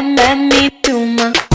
Let, let me do my